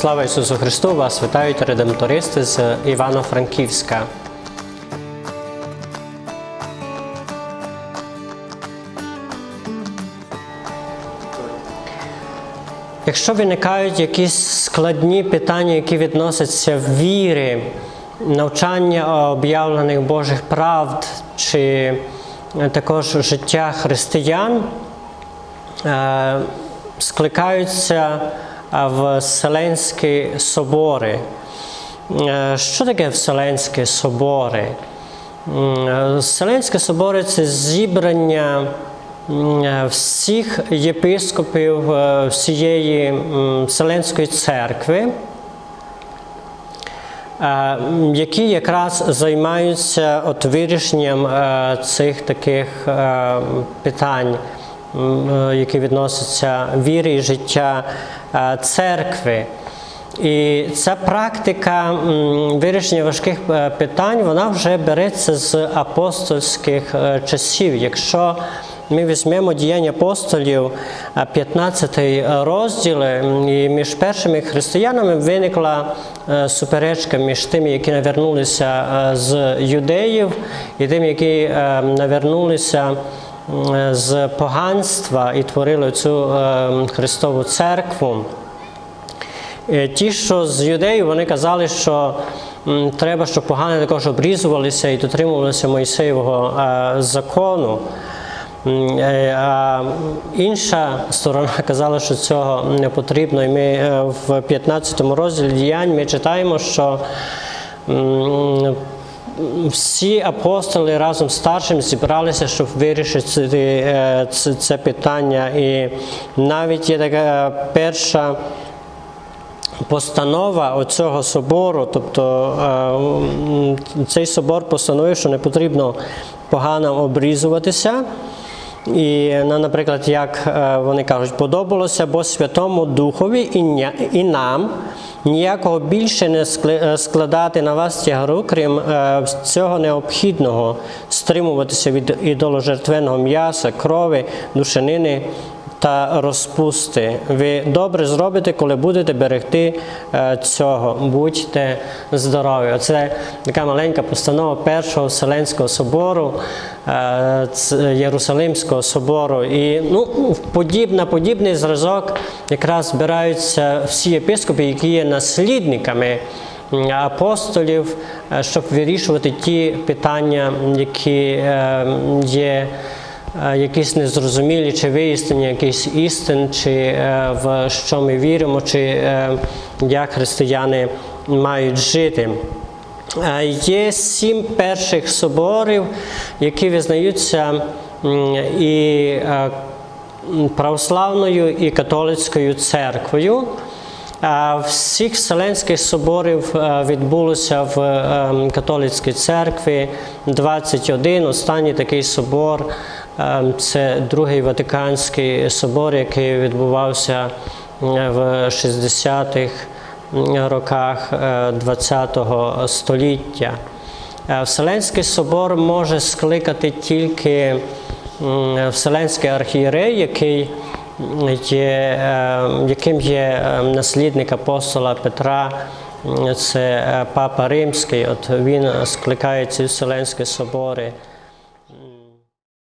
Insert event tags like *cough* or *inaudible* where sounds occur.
Слава Ісусу Христу! Вас вітають редемтористи з Івано-Франківська. Якщо виникають якісь складні питання, які відносяться віри, навчання об'явлених Божих правд чи також життя християн, е, скликаються в Вселенські собори. Е, Що таке Вселенські собори? М, Вселенські собори це зібрання всіх єпископів е, всієї Вселенської церкви, е, які якраз займаються от вирішенням е, цих таких е, питань, е, які відносяться віри і життя е, церкви. І ця практика вирішення важких е, питань вона вже береться з апостольських е, часів. Якщо ми візьмемо діяння апостолів, е, 15 розділ, і між першими християнами виникла е, суперечка між тими, які навернулися е, з юдеїв, і тими, які е, навернулися з поганства і творили цю е, Христову церкву. Е, Ті, що з юдеїв, вони казали, що треба, щоб погани також обрізувалися і дотримувалися Мойсеєвого е, закону. Е, А інша сторона *laughs* казала, що цього не потрібно. І ми в 15 розділі діянь ми читаємо, що всі апостоли разом з старшим зібралися, щоб вирішити е, це, питання. І навіть є така перша постанова оцього собору, тобто е, цей собор постановив, що не потрібно погано обрізуватися. І, ну, наприклад, як е, вони кажуть, подобалося бо Святому Духові і, нам ніякого більше не е, складати на вас тягару, крім е, цього необхідного стримуватися від ідоложертвеного м'яса, крові, душанини та розпусти. Ви добре зробите, коли будете берегти е, цього. Будьте здорові. Оце така маленька постанова Першого Вселенського собору, е, Єрусалимського собору. І ну, подіб, на подібний зразок якраз збираються всі єпископи, які є наслідниками апостолів, е, щоб вирішувати ті питання, які є якісь незрозумілі, чи вияснення якихось істин, чи е, в що ми віримо, чи е, як християни мають жити. Є сім перших соборів, які визнаються і е, православною і католицькою церквою. Всіх Вселенських соборів відбулося в католицькій церкві 21. Останній такий собор це Другий Ватиканський собор, який відбувався е, в 60-х роках ХХ століття. Е, Вселенський собор може скликати тільки Вселенський архієрей, який є, е, яким є е, наслідник апостола Петра, це е, Папа Римський. От він скликає ці Вселенські собори.